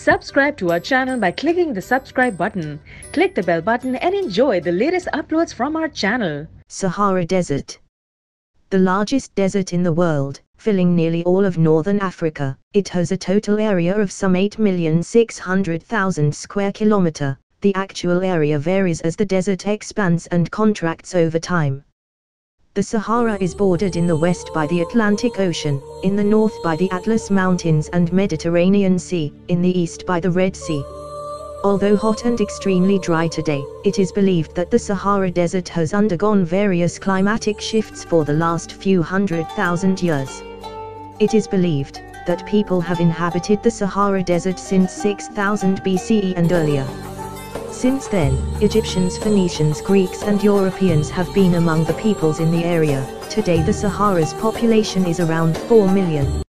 Subscribe to our channel by clicking the subscribe button. Click the bell button and enjoy the latest uploads from our channel. Sahara Desert. The largest desert in the world, filling nearly all of northern Africa, it has a total area of some 8,600,000 square kilometer. The actual area varies as the desert expands and contracts over time. The Sahara is bordered in the west by the Atlantic Ocean, in the north by the Atlas Mountains and Mediterranean Sea, in the east by the Red Sea. Although hot and extremely dry today, it is believed that the Sahara Desert has undergone various climatic shifts for the last few hundred thousand years. It is believed that people have inhabited the Sahara Desert since 6000 BCE and earlier. Since then, Egyptians, Phoenicians, Greeks and Europeans have been among the peoples in the area. Today the Sahara's population is around 4 million.